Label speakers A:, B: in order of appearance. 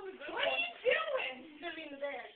A: What are you doing? sitting there?